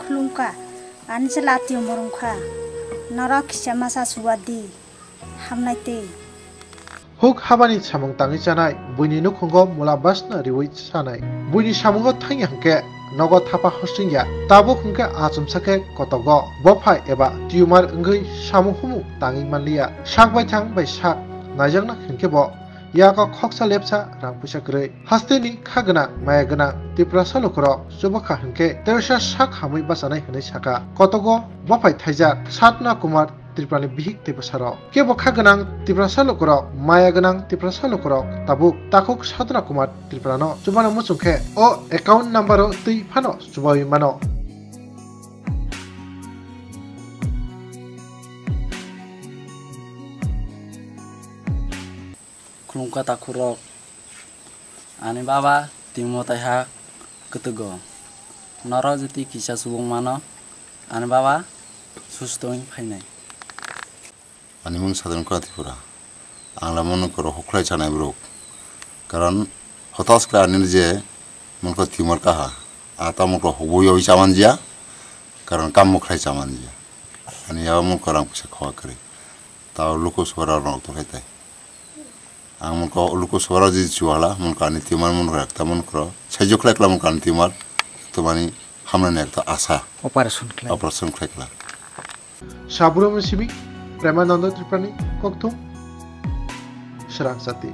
kulungka ani se latio morungkha norok sema sa suwadi hamnai হুক হাবানি সামং তাঙি জানাই বুইনি নুখুঙ্গ মুলাবাস না রিউই সানাই বুইনি সামুঙ্গ থাঙি হাঙ্কে নগ থাপা হস্টিংয়া তাবো হুঙ্কে আচমসাকে কতগ বফাই এবা টিউমার ওঙ্গৈ সামু হুমু তাঙি মানলিয়া সাক বাই থাং বাই শাক নাইজাংনা হিংকে ব bo yago khoksa lepsa rang pusa grei hasteni khagna maya gna tipra salukro subakha hingke tersa sak hamui basanai hinai saka kotogo bofai thaijak satna kumar ত্রিপ্রানি বিহিক তেপসারক কেব খা গনাং ত্রিপ্রা সালুকরক মায়া গনাং ত্রিপ্রা সালুকরক তাবুক তাকুক সাধনা কুমার ত্রিপ্রানো চুমানো মুচুংখে ও একাউন্ট নাম্বারও তুই ফানো চুবাই মানো nungka tak kurok ane bawa timo taiha ketego noro jeti kisa subung mano ane bawa sustoing painai ane mung sadon kura tipura angla mono kuro hokrai chana ibrok karan hotas kura ane nje mung kati mur kaha ata mung kuro hobo yo wicaman jia karan kam mung kai jia ane yawa mung kura mung kisa kawakri tau luku suara rong tuhetai ko ji chuala mon ko ani timar mon rak ta mon ko sajok lak la mon ko ani timar to mani hamna ne একটা আশা operation operation খেলা সাবুরম সিমি প্রেমানন্দ ত্রিপ্রানি কক্তুম সরাং সাথী